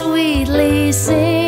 sweetly sing.